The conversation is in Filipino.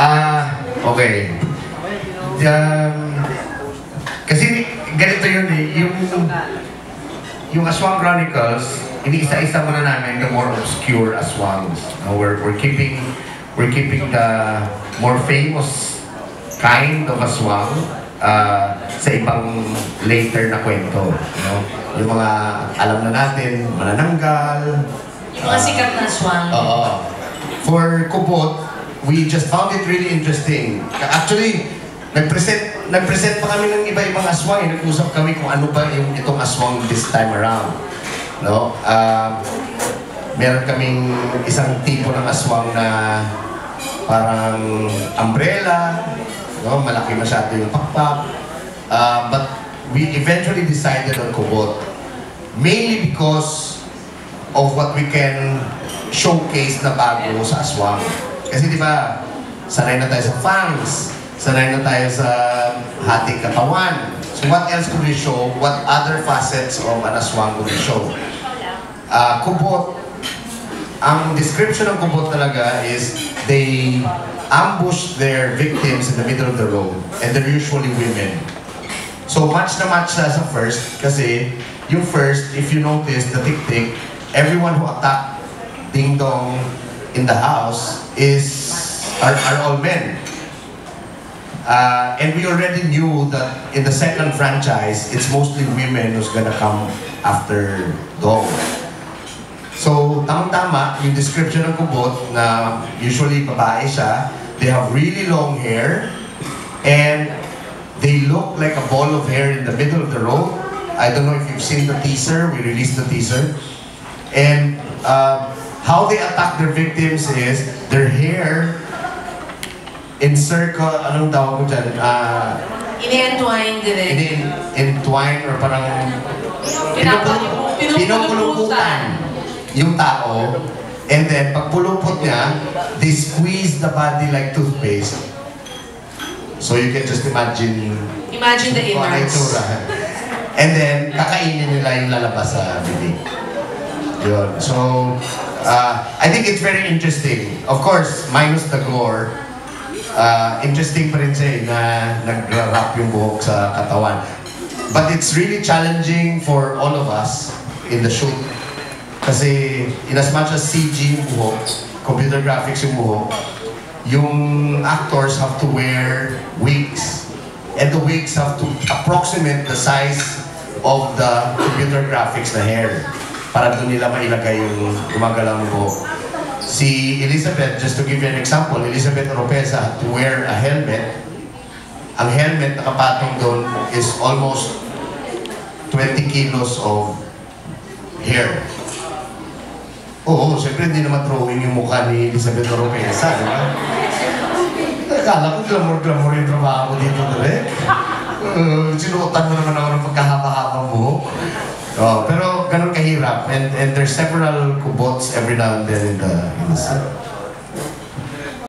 Ah, okay. Um, kasi ganito yun eh, yung yung Aswang Chronicles, iniisa-isa muna namin the more obscure aswangs. No, we're, we're keeping we're keeping the more famous kind of aswang uh, sa ibang later na kwento. No? Yung mga alam na natin, manananggal, Yung mga sikat na aswang. Oo. For Kubot, we just found it really interesting. Actually, nag-present nag-present pa kami ng iba-ibang aswang. Nag-usap kami kung ano ba yung itong aswang this time around. No? Ah, meron kaming isang tipo ng aswang na parang umbrella, no? malaki masyado yung pakpak. Ah, but we eventually decided on Kubot. Mainly because of what we can showcase na bago sa aswang. Kasi di ba, sanay na tayo sa fangs, sanay na tayo sa hating katawan. So what else could we show? What other facets of an aswang could we show? Ah, kubot, ang description ng kubot talaga is they ambush their victims in the middle of the road and they're usually women. So match na match sa sa first kasi yung first, if you notice, the tik-tik, everyone who attacked Ding Dong in the house is are, are all men. Uh, and we already knew that in the second franchise, it's mostly women who's gonna come after Dong. So, tamang-tama, yung description ng kubot na usually babae siya, they have really long hair, and they look like a ball of hair in the middle of the road. I don't know if you've seen the teaser, we released the teaser. And uh, how they attack their victims is their hair encircle, anong tawag mo dyan? Uh, Ini-entwine direct. in, entwine or parang pinupuluputan yung tao. And then, pag pulupot niya, they squeeze the body like toothpaste. So you can just imagine Imagine the ano innards. And then, kakainin nila yung lalabas sa bibig. Yun. So, uh, I think it's very interesting. Of course, minus the gore, uh, interesting pa rin siya eh, na nag-wrap yung buhok sa katawan. But it's really challenging for all of us in the shoot. Kasi in as much as CG yung buhok, computer graphics yung buhok, yung actors have to wear wigs. And the wigs have to approximate the size of the computer graphics na hair para doon nila mailagay yung gumagalaw ng buhok. Si Elizabeth, just to give you an example, Elizabeth Oropesa to wear a helmet. Ang helmet na kapatong doon is almost 20 kilos of hair. Oo, siyempre hindi naman drawing yung mukha ni Elizabeth Oropesa, di ba? Akala ko glamour-glamour yung trabaho dito direct. Uh, sinuotan mo naman ako ng pagkahaba-haba mo. Oh, pero ganun kahirap. And, and there's several kubots every now and then in the, in the set.